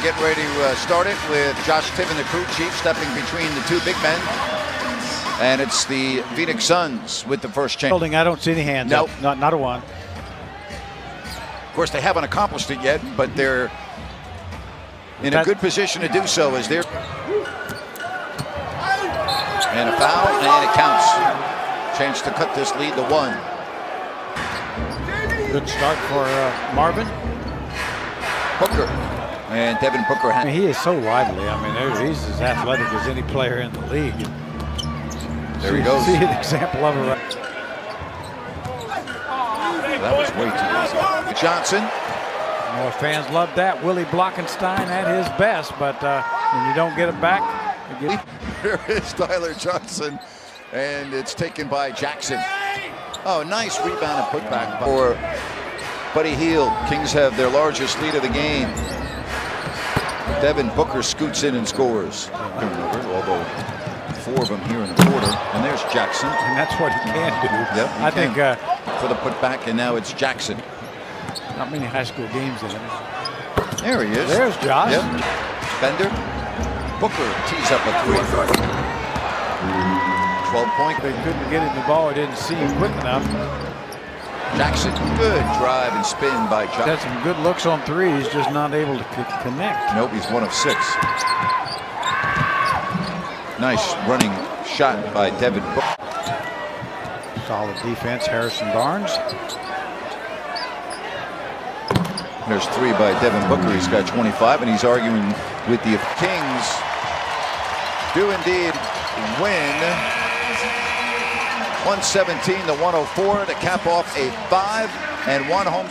We're getting ready to uh, start it with Josh Tiven, the crew chief, stepping between the two big men. And it's the Phoenix Suns with the first change. Holding, I don't see any hands Nope. up. Not, not a one. Of course, they haven't accomplished it yet, but they're in a good position to do so as they're. And a foul, and it counts. Chance to cut this lead to one. Good start for uh, Marvin. Booker. And Devin Booker I has. mean, he is so lively. I mean, he's as athletic as any player in the league. There he See- goes. See an example of it. Right. That was way too easy. Johnson. More fans love that. Willie Blockenstein at his best, but uh, when you don't get it back, you get Here is Tyler Johnson, and it's taken by Jackson. Oh, nice rebound and putback for Buddy Hield. Kings have their largest lead of the game. Devin Booker scoots in and scores. Turnover, although four of them here in the quarter. And there's Jackson and that's what he can do. Yep, he I think uh, for the putback, and now it's Jackson. not many high school games in him. There he is. There's Josh. Yep. Bender. Booker tees up a three. 12 point. They couldn't get him the ball. He didn't see him quick enough. Jackson, good drive and spin by Jackson. some good looks on three. He's just not able to connect. Nope, he's one of six. Nice running shot by Devin Booker. Solid defense, Harrison Barnes. There's three by Devin Booker. He's got 25, and he's arguing with the Kings. Do indeed win 117 to 104 to cap off a five and one home.